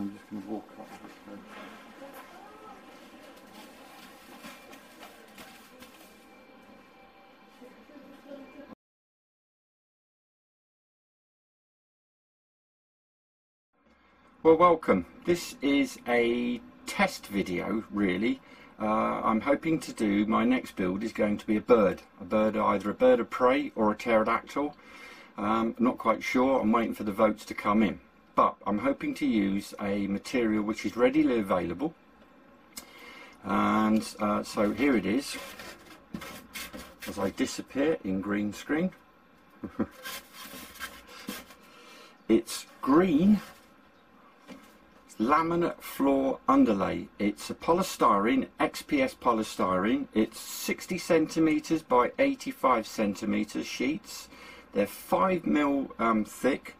I'm just going to walk up this way. Well, welcome. This is a test video, really. Uh, I'm hoping to do, my next build is going to be a bird. A bird, either a bird of prey or a pterodactyl. Um, not quite sure, I'm waiting for the votes to come in. But I'm hoping to use a material which is readily available. And uh, so here it is, as I disappear in green screen. it's green laminate floor underlay. It's a polystyrene, XPS polystyrene. It's 60 centimeters by 85 centimeters sheets. They're 5 mil um, thick.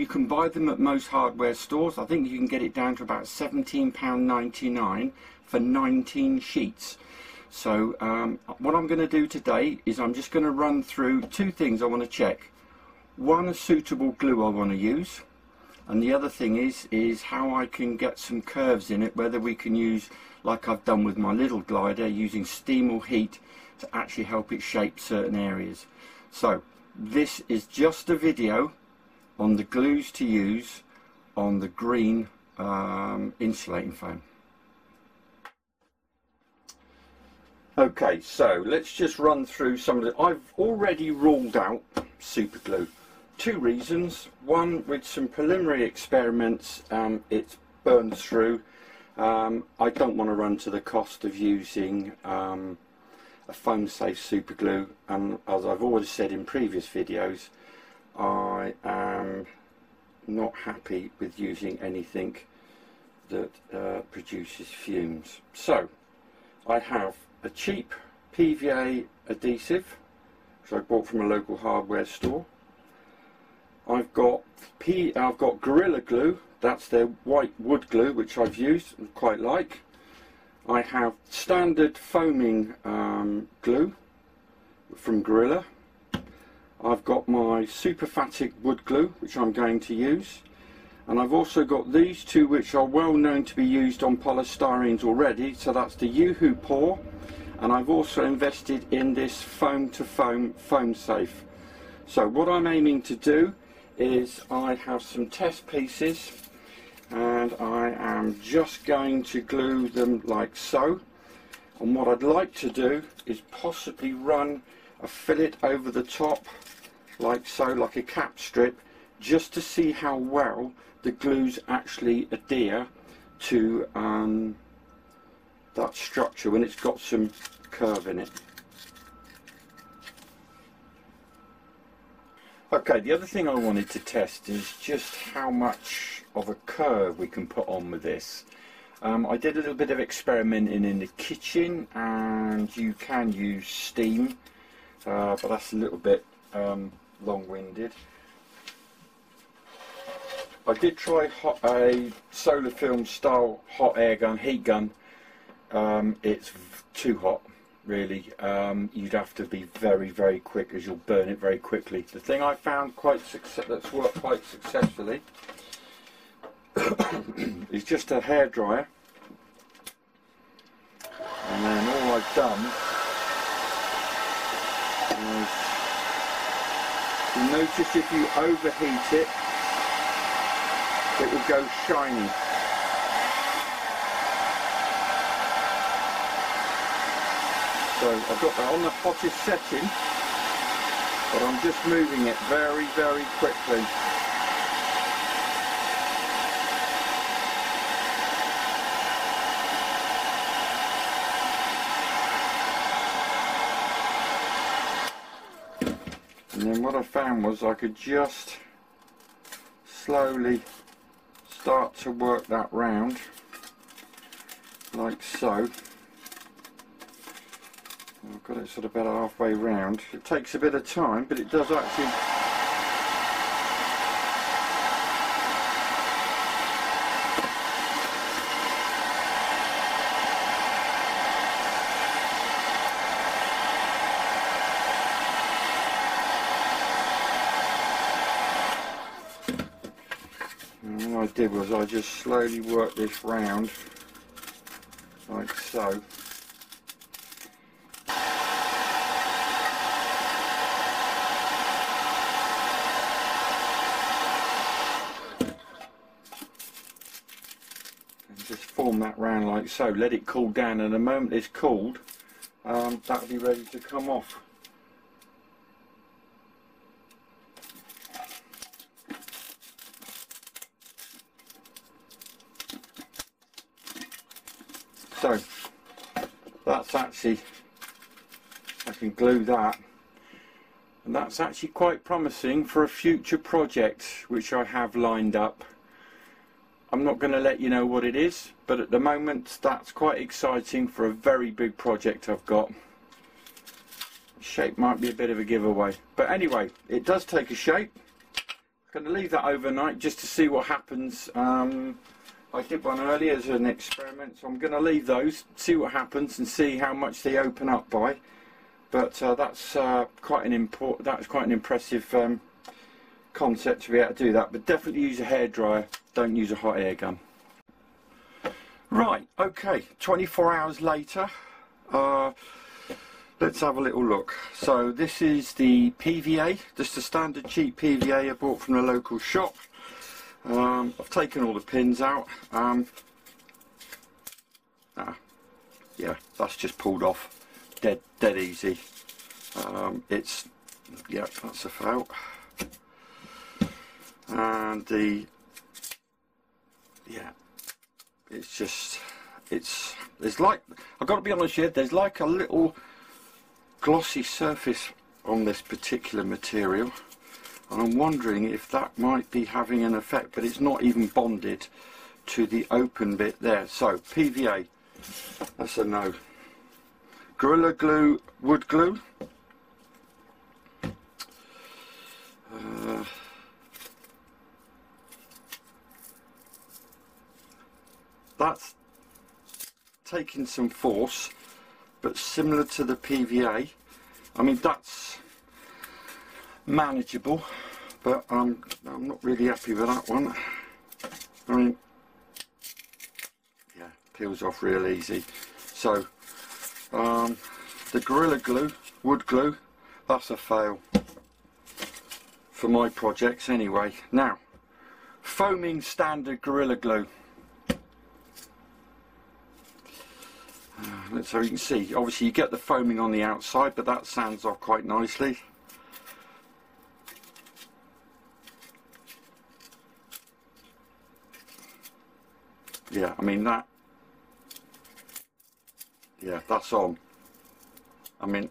You can buy them at most hardware stores. I think you can get it down to about £17.99 for 19 sheets. So um, what I'm going to do today is I'm just going to run through two things I want to check. One, a suitable glue I want to use and the other thing is is how I can get some curves in it whether we can use like I've done with my little glider using steam or heat to actually help it shape certain areas so this is just a video on the glues to use on the green um, insulating foam okay so let's just run through some of the I've already ruled out super glue two reasons. One, with some preliminary experiments, um, it's burned through. Um, I don't want to run to the cost of using um, a foam safe super glue and as I've always said in previous videos I am not happy with using anything that uh, produces fumes. So I have a cheap PVA adhesive which I bought from a local hardware store I've got P, I've got Gorilla Glue, that's their white wood glue which I've used and quite like. I have standard foaming um, glue from Gorilla. I've got my Superfatic wood glue which I'm going to use. And I've also got these two which are well known to be used on polystyrenes already. So that's the UHU Por and I've also invested in this foam to foam foam safe. So what I'm aiming to do is I have some test pieces and I am just going to glue them like so. And what I'd like to do is possibly run a fillet over the top like so like a cap strip just to see how well the glues actually adhere to um, that structure when it's got some curve in it. Okay, the other thing I wanted to test is just how much of a curve we can put on with this. Um, I did a little bit of experimenting in the kitchen and you can use steam, uh, but that's a little bit um, long-winded. I did try hot, a solar film style hot air gun, heat gun. Um, it's too hot really. Um, you'd have to be very, very quick as you'll burn it very quickly. The thing I found quite that's worked quite successfully is just a hairdryer. And then all I've done notice if you overheat it, it will go shiny. So I've got that on the hottest setting, but I'm just moving it very, very quickly. And then what I found was I could just slowly start to work that round like so. I've got it sort of about halfway round. It takes a bit of time, but it does actually did was I just slowly worked this round like so. And just form that round like so. Let it cool down and the moment it's cooled, um, that'll be ready to come off. So that's actually, I can glue that. And that's actually quite promising for a future project which I have lined up. I'm not going to let you know what it is, but at the moment that's quite exciting for a very big project I've got. Shape might be a bit of a giveaway. But anyway, it does take a shape. I'm going to leave that overnight just to see what happens. Um, I did one earlier as an experiment, so I'm going to leave those, see what happens, and see how much they open up by. But uh, that's uh, quite an import. That's quite an impressive um, concept to be able to do that. But definitely use a hairdryer. Don't use a hot air gun. Right. Okay. 24 hours later. Uh, let's have a little look. So this is the PVA, just a standard cheap PVA I bought from the local shop. Um, I've taken all the pins out. Um, ah, yeah, that's just pulled off. Dead, dead easy. Um, it's, yeah, that's a fail. And the, yeah, it's just, it's, it's like, I've got to be honest here, there's like a little glossy surface on this particular material I'm wondering if that might be having an effect but it's not even bonded to the open bit there. So PVA that's a no. Gorilla Glue wood glue. Uh, that's taking some force but similar to the PVA I mean that's manageable but I'm, I'm not really happy with that one. I mean yeah peels off real easy. So um, the Gorilla Glue wood glue that's a fail for my projects anyway. Now foaming standard Gorilla Glue. Uh, so you can see obviously you get the foaming on the outside but that sands off quite nicely yeah I mean that yeah that's on I mean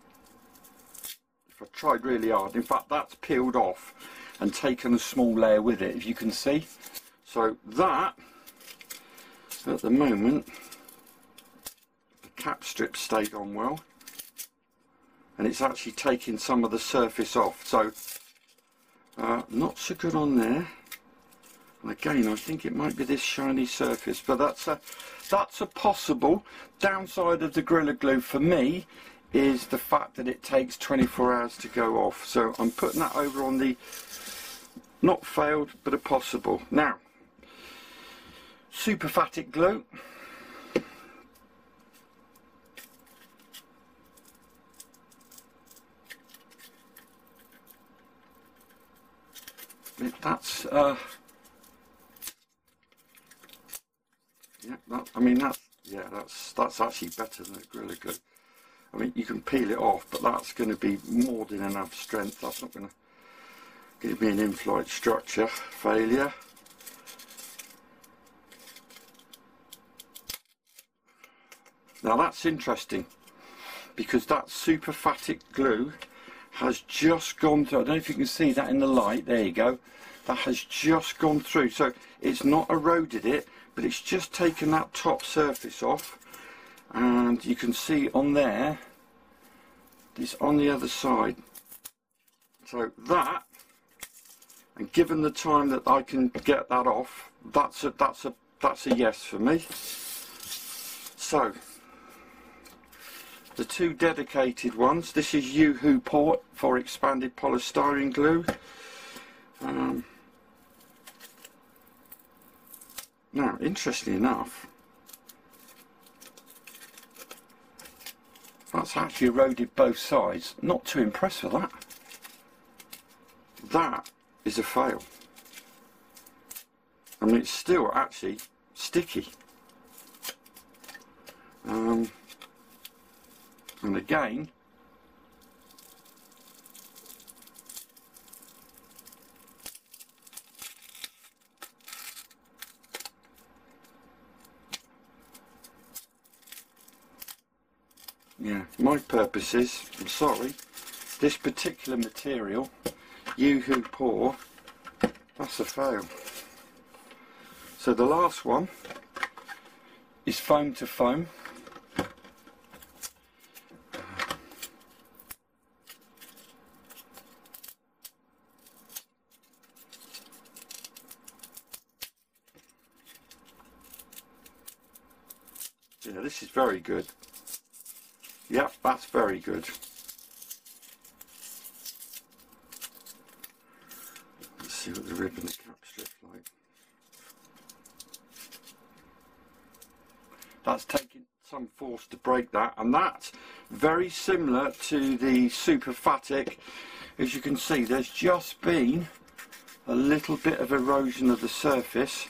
if I tried really hard in fact that's peeled off and taken a small layer with it if you can see. So that at the moment the cap strip stayed on well and it's actually taking some of the surface off. So uh, not so good on there again, I think it might be this shiny surface, but that's a that's a possible downside of the Gorilla Glue for me is the fact that it takes 24 hours to go off. So I'm putting that over on the not failed, but a possible. Now, superphatic glue. That's uh, Yeah, that, I mean that's yeah, that's that's actually better than a Gorilla Glue. I mean you can peel it off, but that's going to be more than enough strength. That's not going to give me an in-flight structure failure. Now that's interesting because that superphatic glue has just gone through. I don't know if you can see that in the light. There you go. That has just gone through. So it's not eroded it but it's just taken that top surface off and you can see on there it's on the other side. So that and given the time that I can get that off that's a that's a that's a yes for me. So the two dedicated ones this is UHU Por for expanded polystyrene glue. Um, Now, interestingly enough, that's actually eroded both sides. Not too impressed with that. That is a fail. I mean, it's still actually sticky. Um, and again, yeah, my purpose is, I'm sorry, this particular material, UHU Por, that's a fail. So the last one is foam to foam. Yeah, this is very good. Yep, that's very good. Let's see what the ribbon cap strip's like. That's taking some force to break that and that's very similar to the Superfatic. As you can see there's just been a little bit of erosion of the surface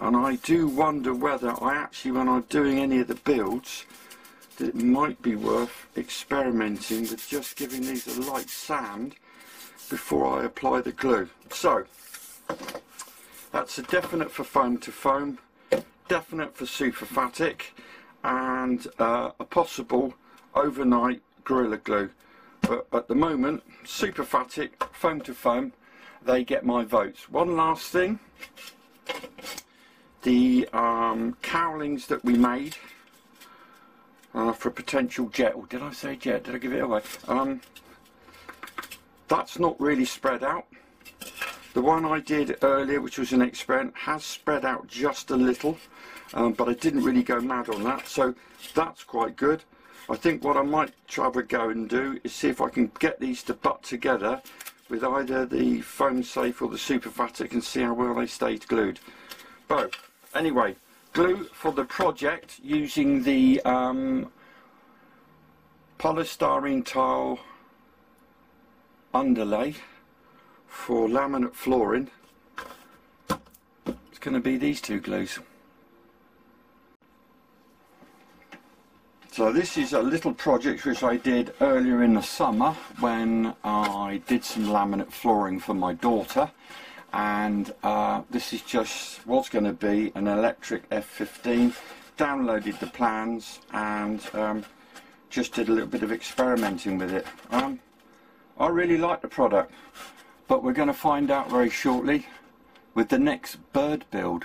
and I do wonder whether I actually when I'm doing any of the builds it might be worth experimenting with just giving these a light sand before I apply the glue. So that's a definite for foam to foam, definite for Superfatic and uh, a possible overnight Gorilla Glue. But at the moment, Superfatic, foam to foam, they get my votes. One last thing, the um, cowlings that we made uh, for a potential jet. Or did I say jet? Did I give it away? Um, that's not really spread out. The one I did earlier, which was an experiment, has spread out just a little, um, but I didn't really go mad on that, so that's quite good. I think what I might try to go and do is see if I can get these to butt together with either the foam safe or the Superfatic and see how well they stayed glued. But anyway, glue for the project using the um, polystyrene tile underlay for laminate flooring it's going to be these two glues. So this is a little project which I did earlier in the summer when I did some laminate flooring for my daughter and uh, this is just what's going to be an electric F15 downloaded the plans and um, just did a little bit of experimenting with it. Um, I really like the product but we're going to find out very shortly with the next bird build